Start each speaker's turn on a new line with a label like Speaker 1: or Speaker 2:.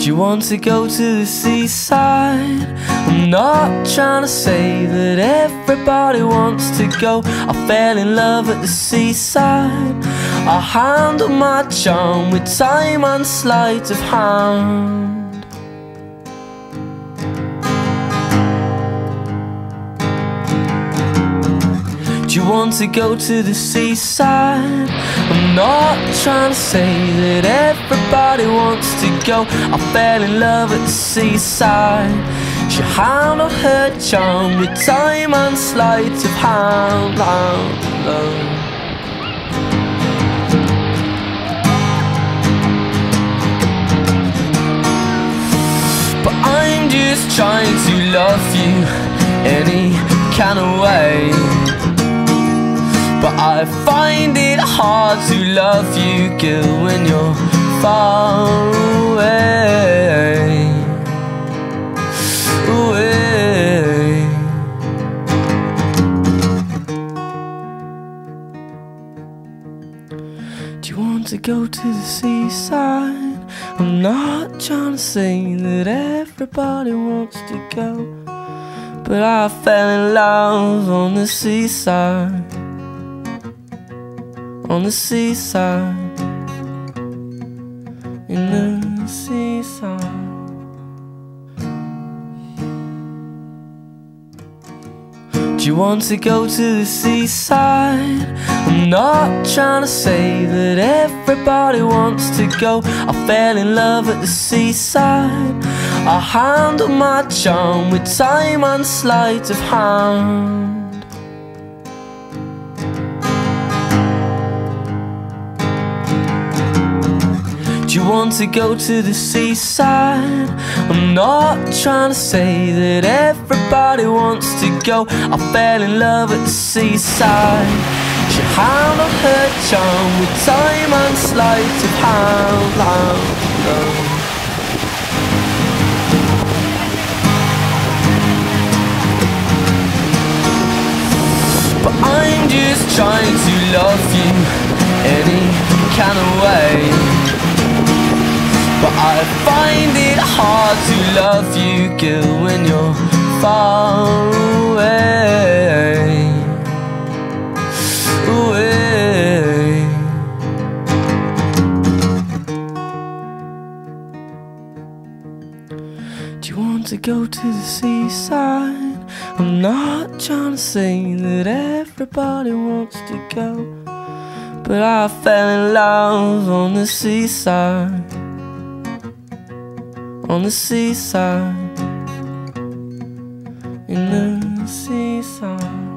Speaker 1: Do you want to go to the seaside? I'm not trying to say that everybody wants to go. I fell in love at the seaside. I handle my charm with time and sleight of hand. Do you want to go to the seaside? I'm not trying to say that everybody wants to go. I fell in love at the seaside. She handled her charm with time and sleight of hand. But I'm just trying to love you any kind of way. I find it hard to love you, girl, when you're far away. Away. Do you want to go to the seaside? I'm not trying to say that everybody wants to go. But I fell in love on the seaside on the seaside, in the seaside. Do you want to go to the seaside? I'm not trying to say that everybody wants to go. I fell in love at the seaside. I handle my charm with time and sleight of hand. Do you want to go to the seaside? I'm not trying to say that everybody wants to go. I fell in love at the seaside. She handled her charm with time and sleight of hand. But I'm just trying to love you any kind of way I find it hard to love you, girl, when you're far away. Away. Do you want to go to the seaside? I'm not trying to say that everybody wants to go. But I fell in love on the seaside on the seaside. In the seaside.